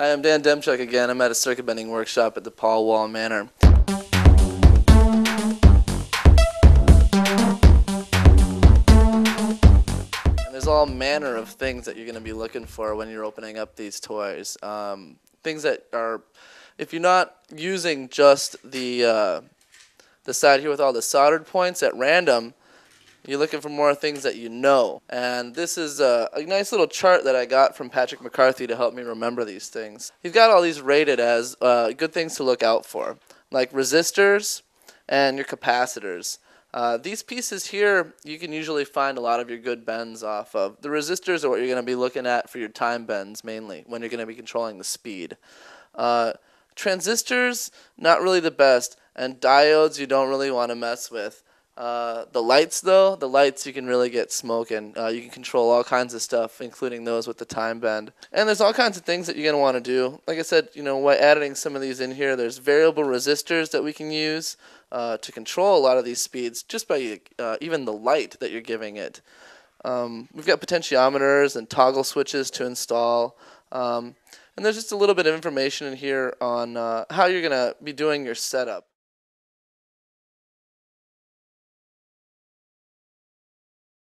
Hi, I'm Dan Demchuk again. I'm at a circuit bending workshop at the Paul Wall Manor. And there's all manner of things that you're going to be looking for when you're opening up these toys. Um, things that are, if you're not using just the uh, the side here with all the soldered points at random, you're looking for more things that you know. And this is a, a, nice little chart that I got from Patrick McCarthy to help me remember these things. He's got all these rated as uh, good things to look out for, like resistors and your capacitors. Uh, these pieces here, you can usually find a lot of your good bends off of. The resistors are what you're going to be looking at for your time bends mainly when you're going to be controlling the speed. Uh, transistors, not really the best, and diodes you don't really want to mess with. Uh, the lights, though, the lights you can really get smoking. Uh, you can control all kinds of stuff, including those with the time bend. And there's all kinds of things that you're going to want to do. Like I said, you know, by adding some of these in here, there's variable resistors that we can use uh, to control a lot of these speeds just by uh, even the light that you're giving it. Um, we've got potentiometers and toggle switches to install. Um, and there's just a little bit of information in here on uh, how you're going to be doing your setup.